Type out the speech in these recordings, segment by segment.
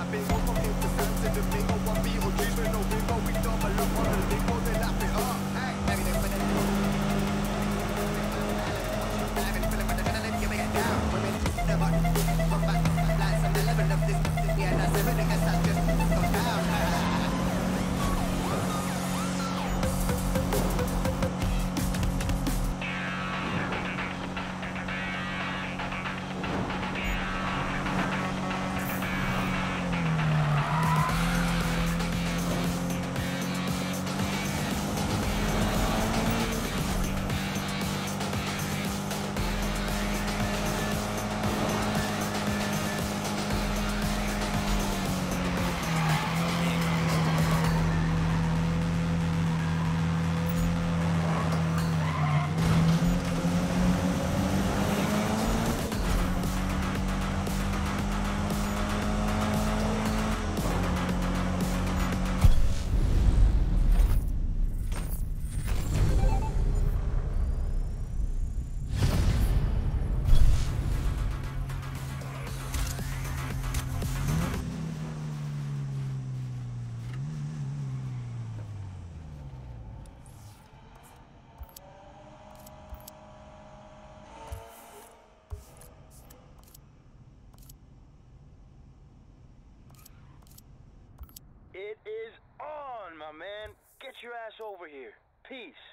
It over here. Peace.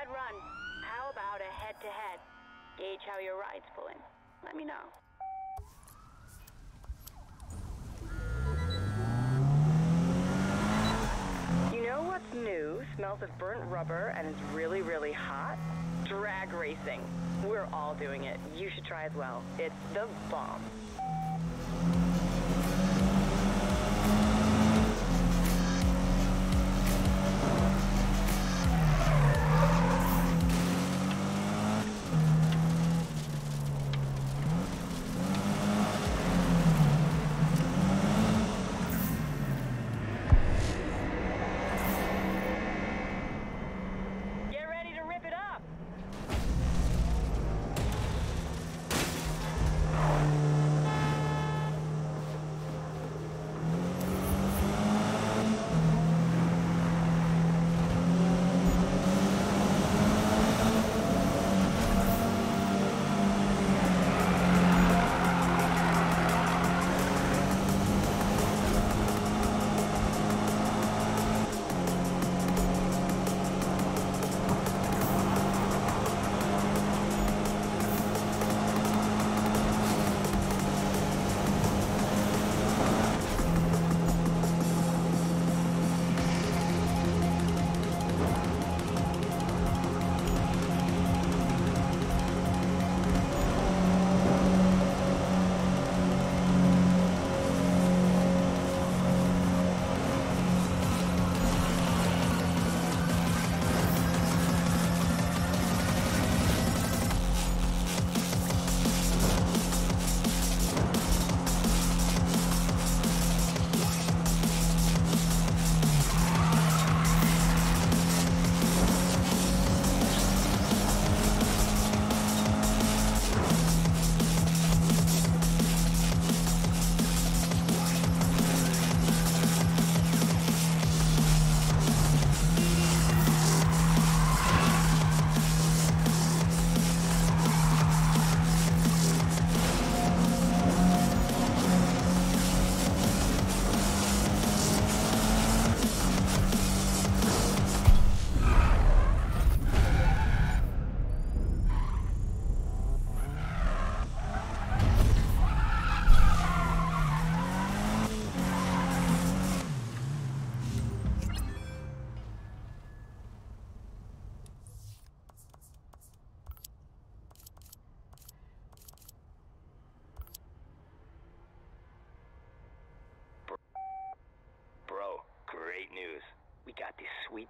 Bad run. How about a head-to-head? Gauge how your ride's pulling. Let me know. You know what's new, smells of burnt rubber, and is really, really hot? Drag racing. We're all doing it. You should try as well. It's the bomb.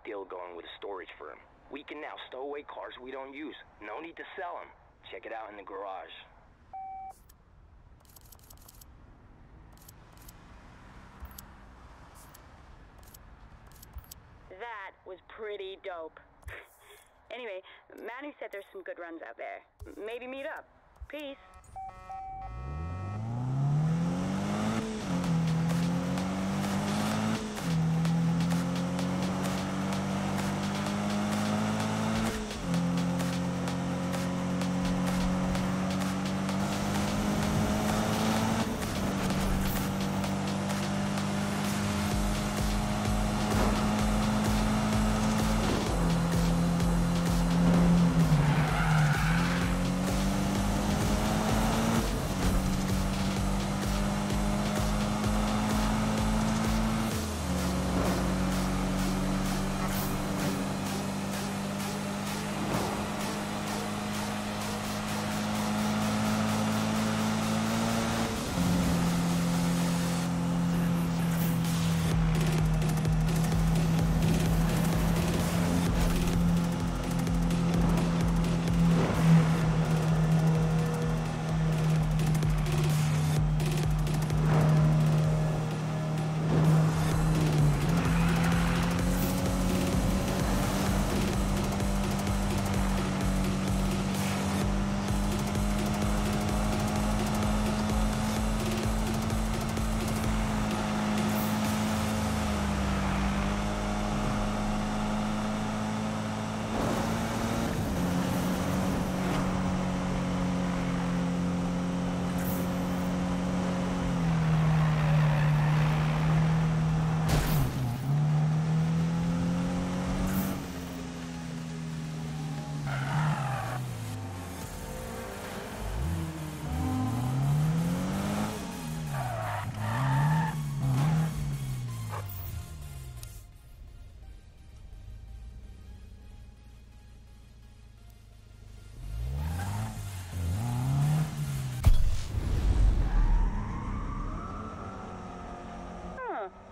Deal going with a storage firm. We can now stow away cars we don't use. No need to sell them. Check it out in the garage. That was pretty dope. anyway, Manu said there's some good runs out there. Maybe meet up. Peace.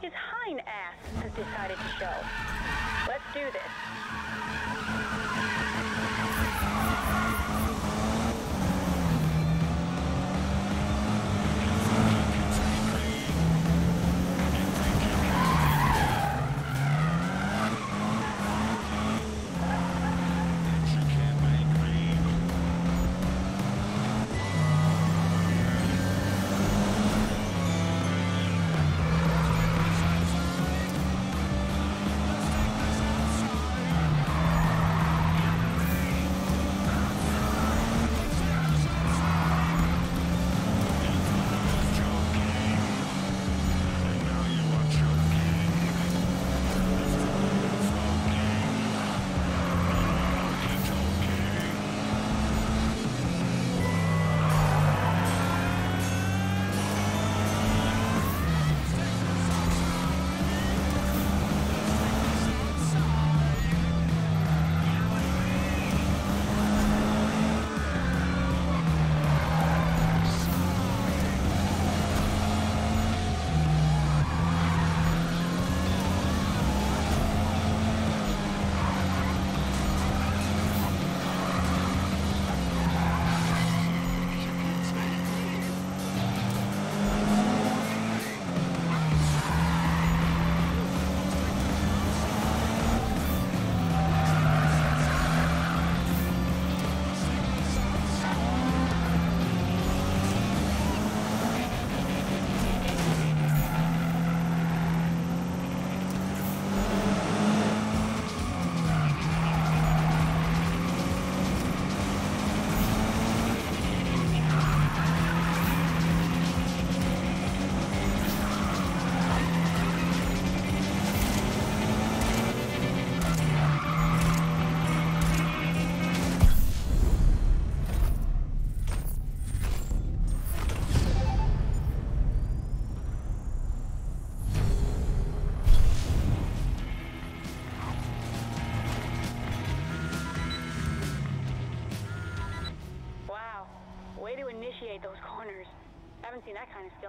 His hind ass has decided to show. Let's do this.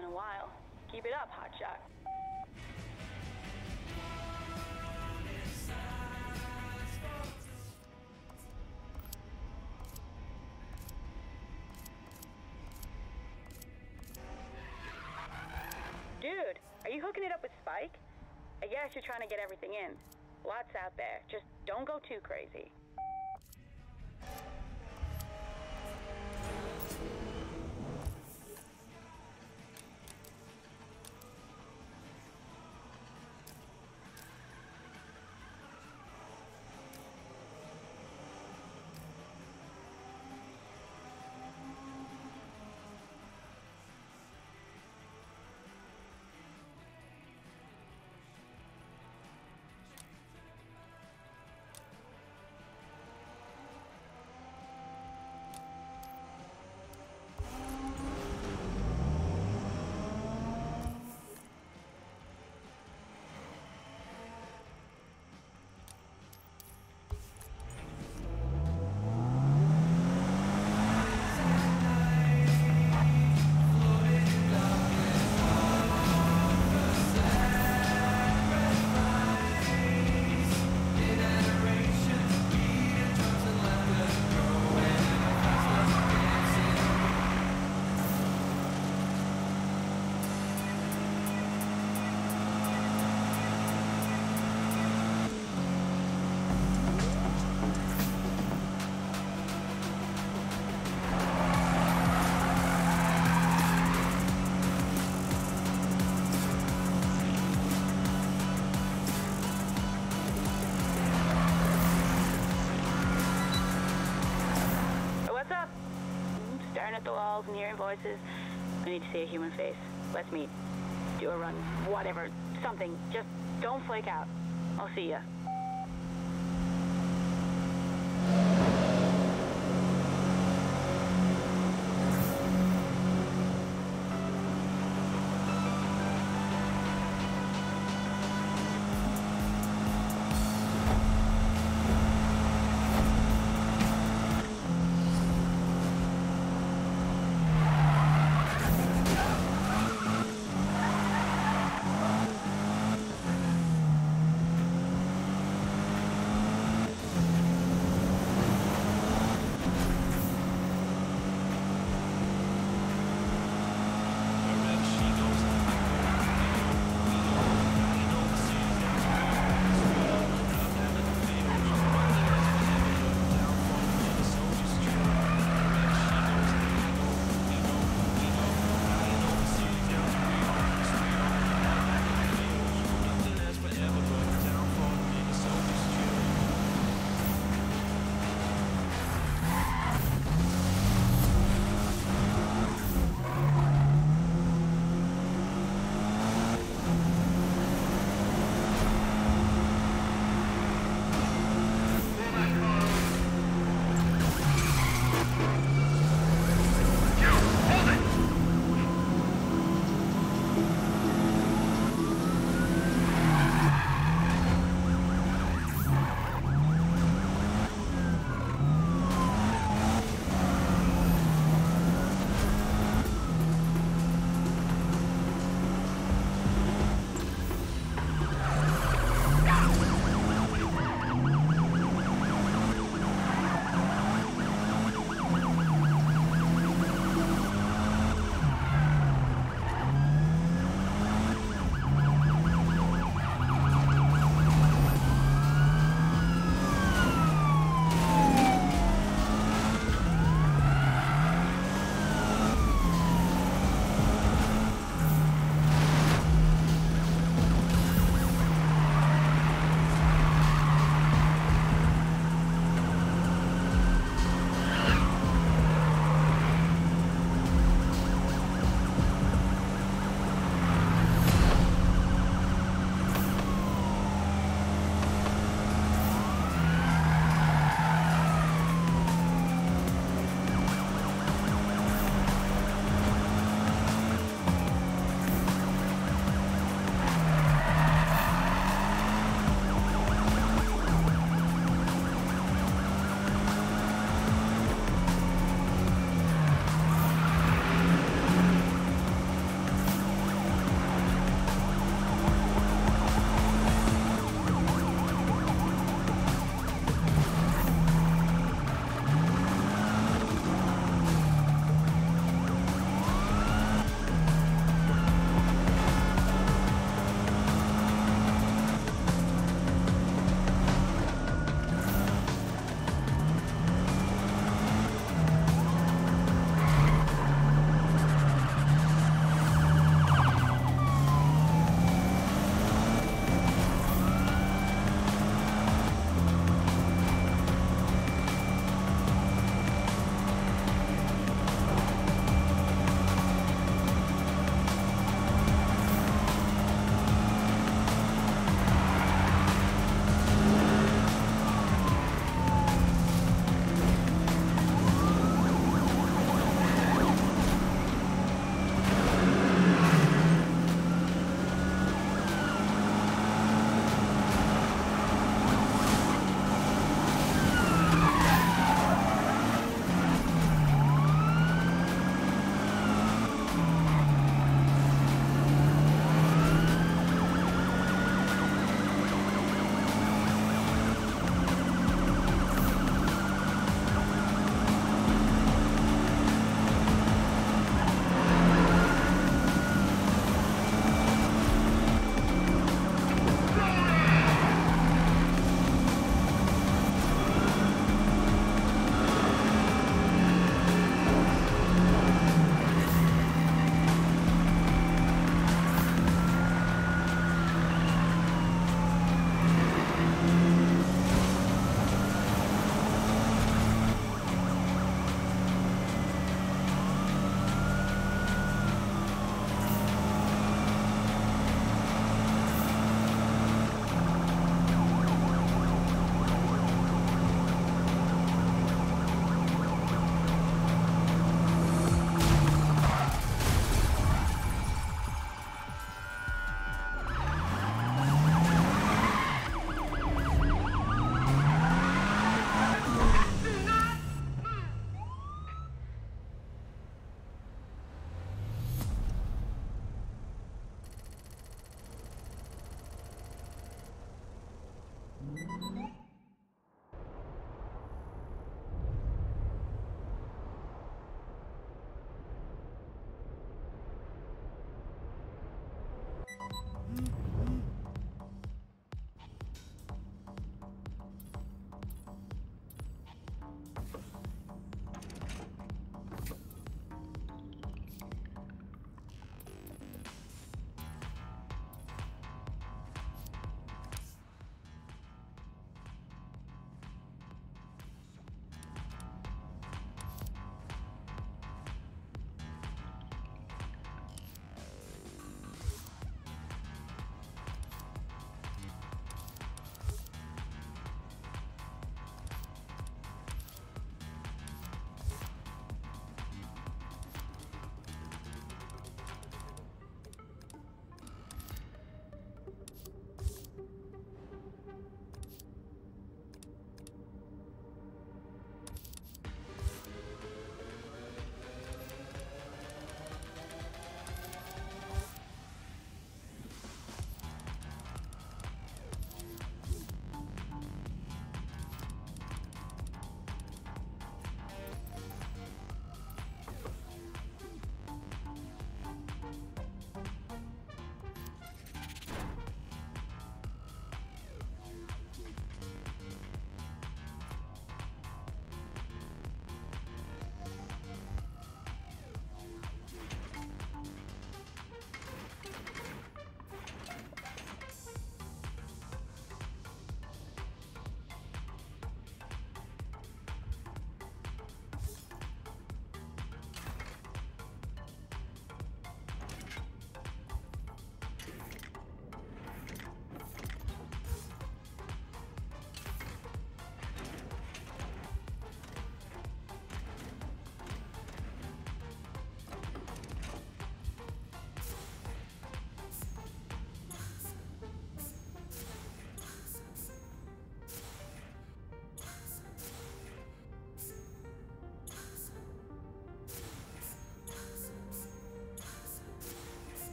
In a while. Keep it up, hotshot. Dude, are you hooking it up with Spike? I guess you're trying to get everything in. Lots out there. Just don't go too crazy. At and hearing voices. I need to see a human face. Let's meet. Do a run. Whatever. Something. Just don't flake out. I'll see ya.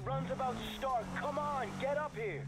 Run's about to start. Come on, get up here.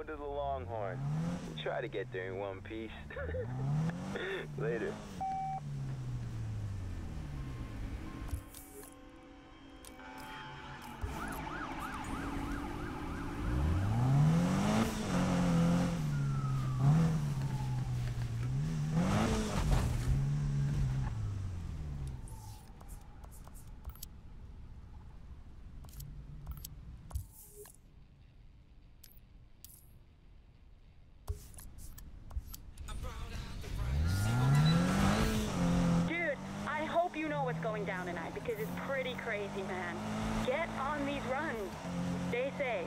Over to the Longhorn. Try to get there in one piece. Later. Down tonight because it's pretty crazy, man. Get on these runs. Stay safe.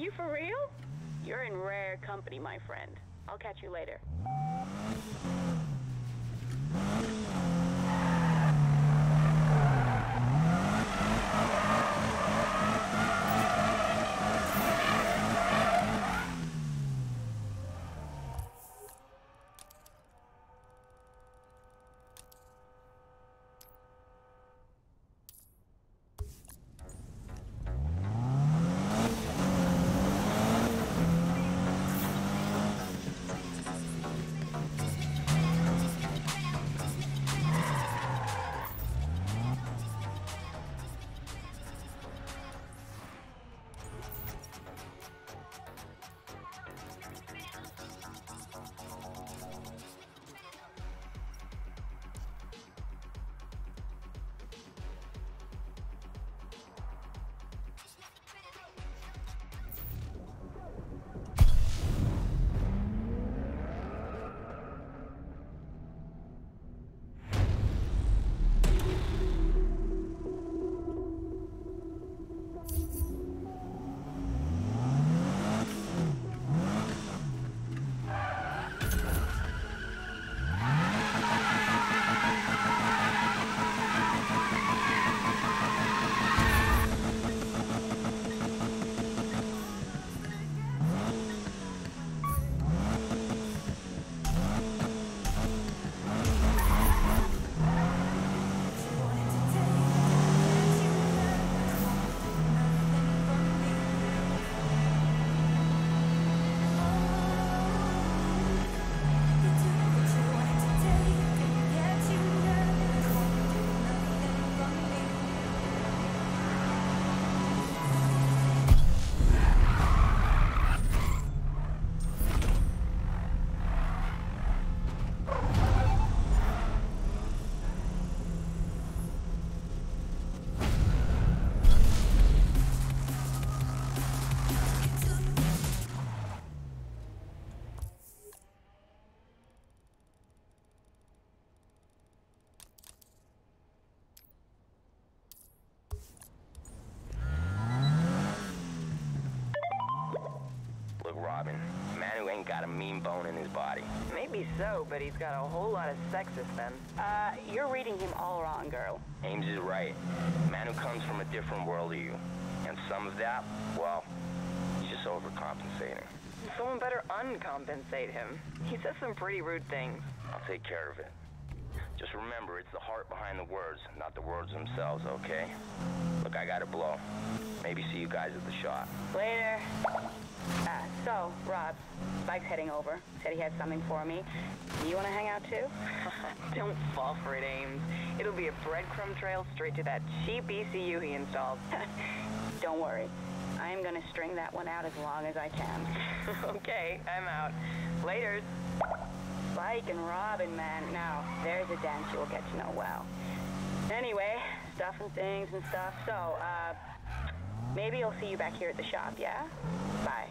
You for real? You're in rare company, my friend. I'll catch you later. Got a mean bone in his body. Maybe so, but he's got a whole lot of sexist then. Uh, you're reading him all wrong, girl. Ames is right. Man who comes from a different world to you. And some of that, well, he's just overcompensating. Someone better uncompensate him. He says some pretty rude things. I'll take care of it. Just remember, it's the heart behind the words, not the words themselves, okay? Look, I gotta blow. Maybe see you guys at the shop. Later. Uh, so, Rob, Spike's heading over. Said he had something for me. You want to hang out too? Don't fall for it, Ames. It'll be a breadcrumb trail straight to that cheap ECU he installed. Don't worry. I am going to string that one out as long as I can. okay, I'm out. Laters. Spike and Robyn, man. Now, there's a dance you'll get to know well. Anyway, stuff and things and stuff. So, uh, maybe I'll see you back here at the shop, yeah? Bye.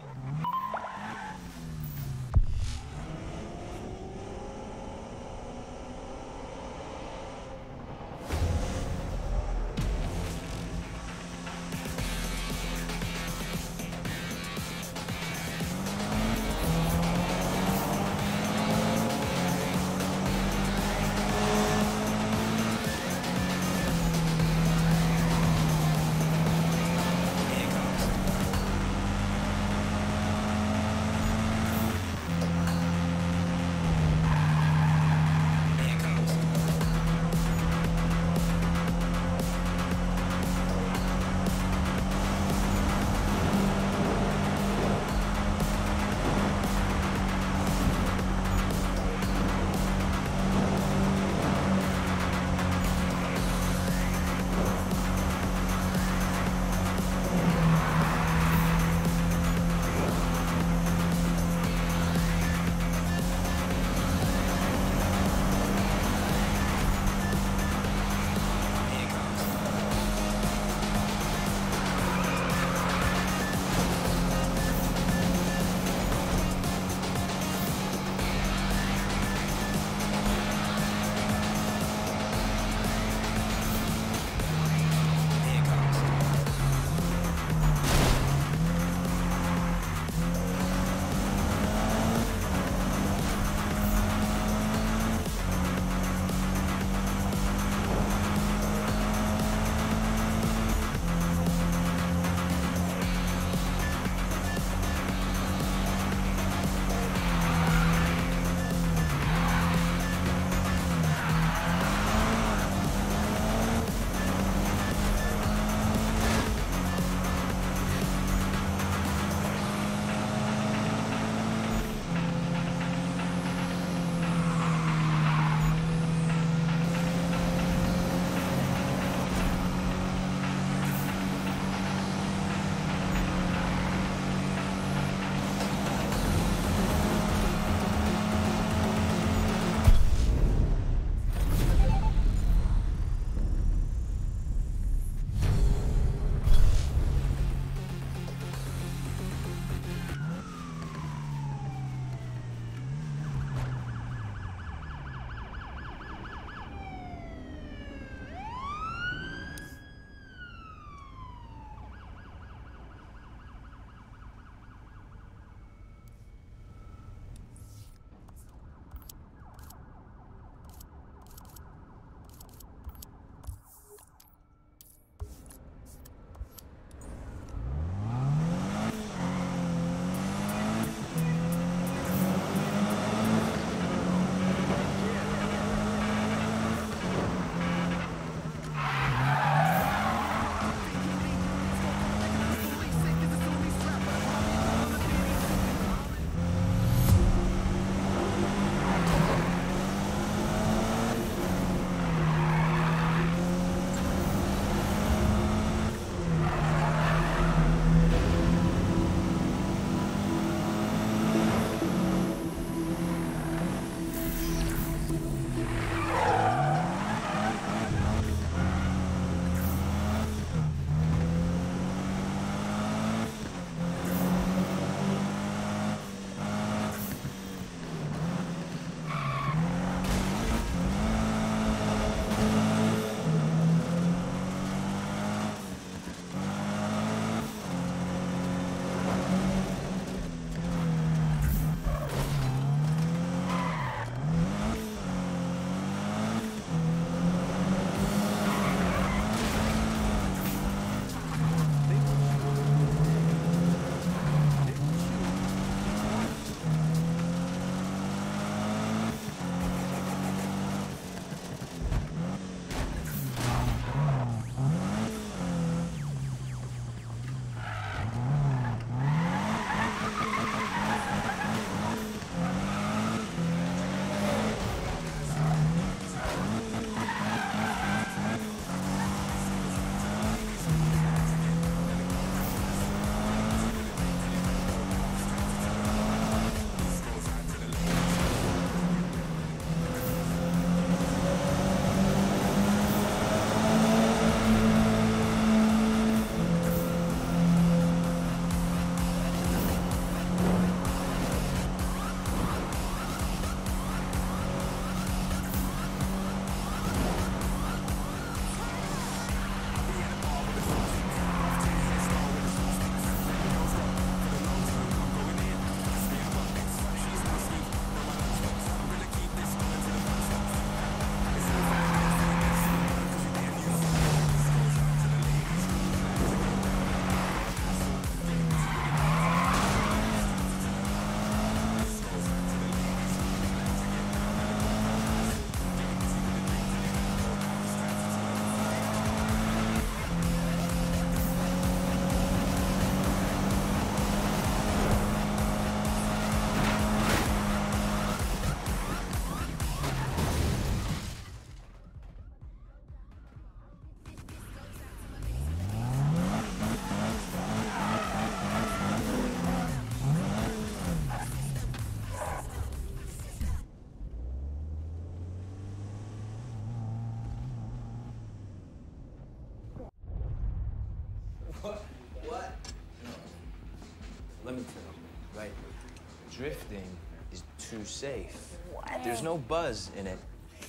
Too safe. What? There's no buzz in it.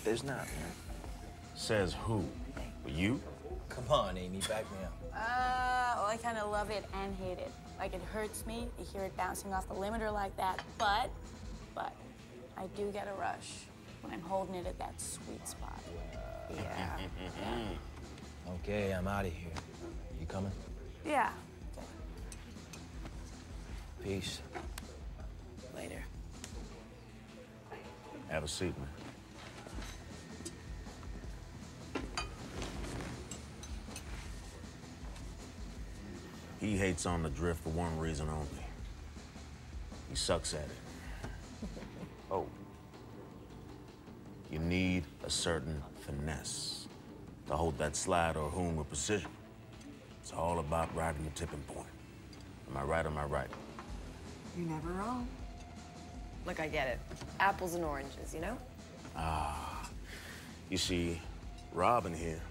There's not, man. Says who? You? Come on, Amy, back me up. Uh, well, I kind of love it and hate it. Like, it hurts me to hear it bouncing off the limiter like that, but, but, I do get a rush when I'm holding it at that sweet spot. Yeah. yeah. Okay, I'm out of here. You coming? Yeah. Peace. Later. Have a seat, man. He hates on the drift for one reason only. He sucks at it. oh. You need a certain finesse to hold that slide or hoon with precision. It's all about riding the tipping point. Am I right or am I right? You're never wrong. Look, I get it. Apples and oranges, you know? Ah. You see, Robyn here,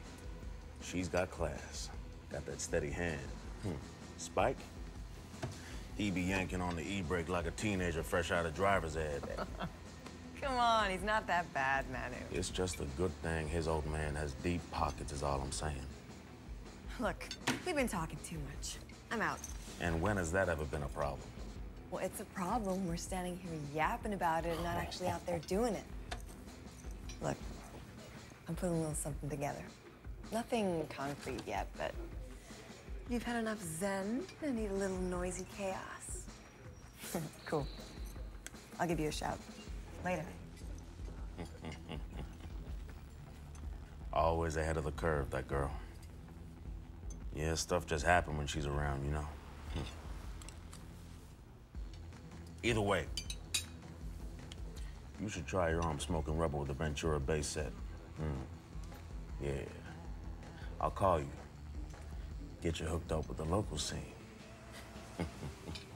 she's got class. Got that steady hand. Hmm. Spike? He be yanking on the e-brake like a teenager fresh out of driver's ed. Come on, he's not that bad, Manu. It's just a good thing his old man has deep pockets is all I'm saying. Look, we've been talking too much. I'm out. And when has that ever been a problem? Well, it's a problem. We're standing here yapping about it and not actually out there doing it. Look, I'm putting a little something together. Nothing concrete yet, but you've had enough zen and need a little noisy chaos. cool. I'll give you a shout. Later. Always ahead of the curve, that girl. Yeah, stuff just happened when she's around, you know. Either way, you should try your arm smoking rubber with the Ventura Bay set. Hmm. Yeah. I'll call you. Get you hooked up with the local scene.